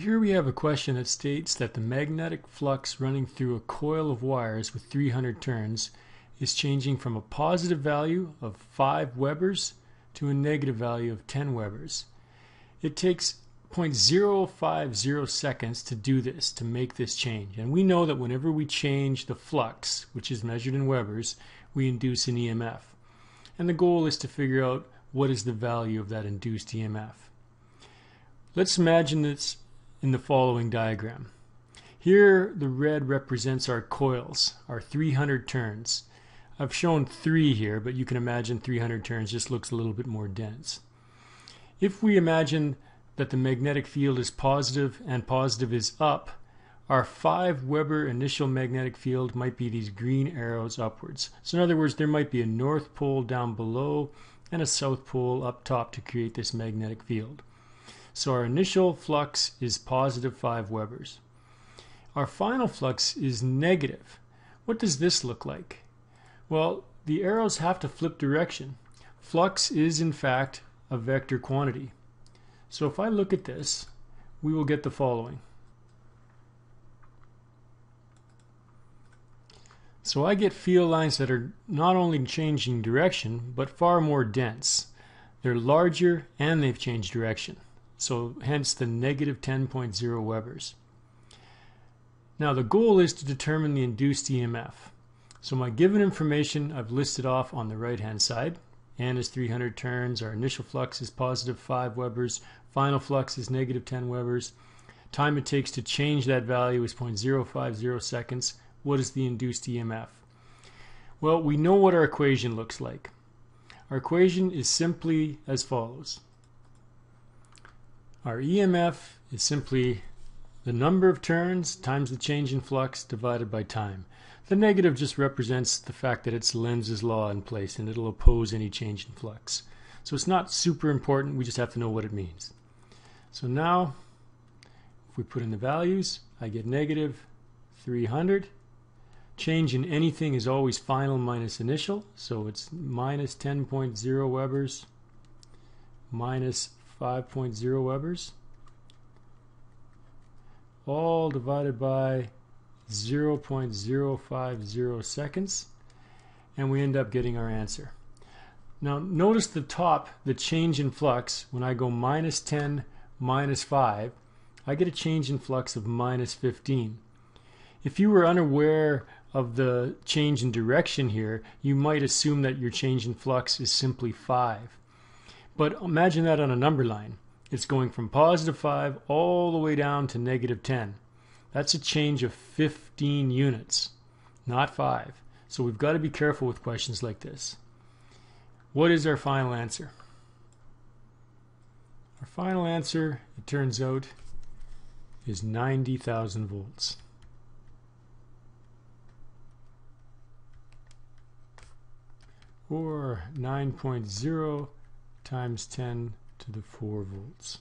Here we have a question that states that the magnetic flux running through a coil of wires with 300 turns is changing from a positive value of 5 Webers to a negative value of 10 Webers. It takes 0.050 seconds to do this, to make this change. And we know that whenever we change the flux, which is measured in Webers, we induce an EMF. And the goal is to figure out what is the value of that induced EMF. Let's imagine this in the following diagram. Here the red represents our coils, our 300 turns. I've shown three here, but you can imagine 300 turns just looks a little bit more dense. If we imagine that the magnetic field is positive and positive is up, our 5 Weber initial magnetic field might be these green arrows upwards. So in other words, there might be a north pole down below and a south pole up top to create this magnetic field. So our initial flux is positive 5 Webers. Our final flux is negative. What does this look like? Well, the arrows have to flip direction. Flux is in fact a vector quantity. So if I look at this, we will get the following. So I get field lines that are not only changing direction, but far more dense. They're larger and they've changed direction so hence the negative 10.0 Webers. Now the goal is to determine the induced EMF. So my given information I've listed off on the right hand side. N is 300 turns, our initial flux is positive 5 Webers, final flux is negative 10 Webers. Time it takes to change that value is 0.050 seconds. What is the induced EMF? Well, we know what our equation looks like. Our equation is simply as follows. Our EMF is simply the number of turns times the change in flux divided by time. The negative just represents the fact that it's Lenz's law in place and it'll oppose any change in flux. So it's not super important, we just have to know what it means. So now, if we put in the values, I get negative 300. Change in anything is always final minus initial, so it's minus 10.0 Webers minus 5.0 Webers, all divided by 0.050 seconds, and we end up getting our answer. Now notice the top, the change in flux, when I go minus 10, minus 5, I get a change in flux of minus 15. If you were unaware of the change in direction here, you might assume that your change in flux is simply 5. But imagine that on a number line. It's going from positive 5 all the way down to negative 10. That's a change of 15 units, not 5. So we've got to be careful with questions like this. What is our final answer? Our final answer, it turns out, is 90,000 volts. Or 9.0 times 10 to the 4 volts.